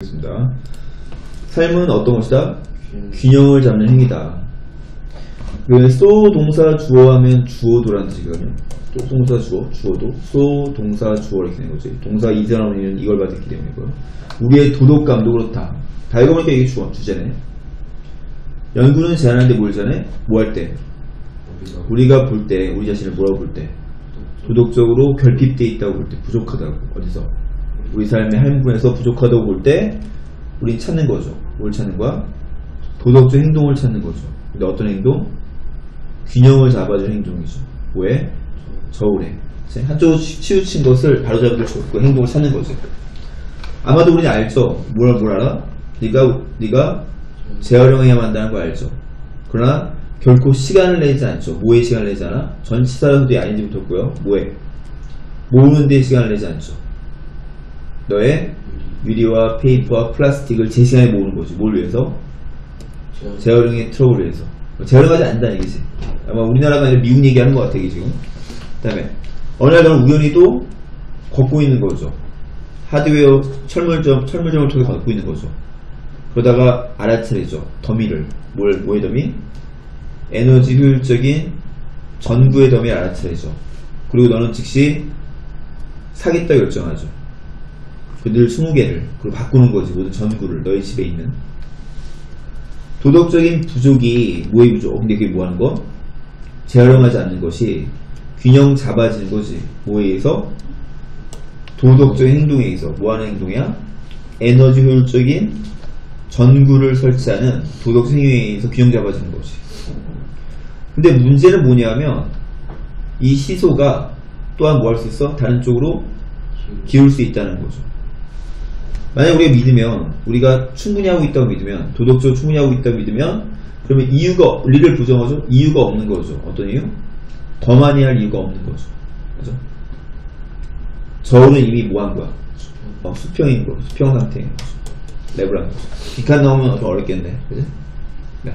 있습니다. 삶은 어떤 것이다? 균형을 잡는 행위다. 그, 소 동사 주어 하면 주어도라는 뜻이거든요. 또 동사 주어, 주어도. 소 동사 주어 이렇게 되는 거지. 동사 의미는 이걸 받았기 때문이고요. 우리의 도덕감도 그렇다. 다 읽어보니까 이게 주어, 주제네. 연구는 제안하는데 뭘 제안해? 뭐할 때? 우리가 볼 때, 우리 자신을 뭐라고 볼 때? 도덕적으로 결핍돼 있다고 볼 때, 부족하다고. 어디서? 우리 삶의 한 부분에서 부족하다고 볼 때, 우리 찾는 거죠. 뭘 찾는 거야? 도덕적 행동을 찾는 거죠. 근데 어떤 행동? 균형을 잡아주는 행동이죠. 뭐에? 저울에. 치- 치우친 것을 바로잡을 그 행동을 찾는 거죠. 아마도 우리는 알죠. 뭘, 뭘 알아? 네가 네가 재활용해야만 한다는 거 알죠. 그러나 결코 시간을 내지 않죠. 뭐에 시간을 내지 않아? 전치사라서도 아닌지 붙었고요. 뭐에? 모으는 데 시간을 내지 않죠. 너의 유리와 페이퍼와 플라스틱을 제 시간에 모으는 거지. 뭘 위해서? 재활용의 트러블을 위해서. 재활용하지 않는다는 얘기지. 아마 우리나라가 아니라 미국 얘기하는 것 같아, 이게 지금. 그 다음에, 어느 날 너는 우연히 또 걷고 있는 거죠. 하드웨어 철물점, 철물점을 통해 걷고 있는 거죠. 그러다가 알아차리죠. 더미를. 뭘, 뭐의 더미? 에너지 효율적인 전구의 더미를 알아차리죠. 그리고 너는 즉시 사겠다 결정하죠. 그들 20개를 그리고 바꾸는 거지 모든 전구를 너희 집에 있는 도덕적인 부족이 뭐의 부족? 근데 그게 뭐 하는 거? 재활용하지 않는 것이 균형 잡아지는 거지 뭐에 의해서? 도덕적인 행동에 의해서 뭐 하는 행동이야? 에너지 효율적인 전구를 설치하는 도덕적 행위에 의해서 균형 잡아지는 거지 근데 문제는 뭐냐면 이 시소가 또한 뭐 할 수 있어? 다른 쪽으로 기울 수 있다는 거죠. 만약 우리가 믿으면, 우리가 충분히 하고 있다고 믿으면, 도덕적으로 충분히 하고 있다고 믿으면, 그러면 이유가, 리를 부정하죠? 이유가 없는 거죠. 어떤 이유? 더 많이 할 이유가 없는 거죠. 그죠? 저울은 이미 뭐 한 거야? 어, 수평인 거, 수평 상태인 거죠. 레벨한 거죠. 빅한 나오면 더 어렵겠네. 그지? 네.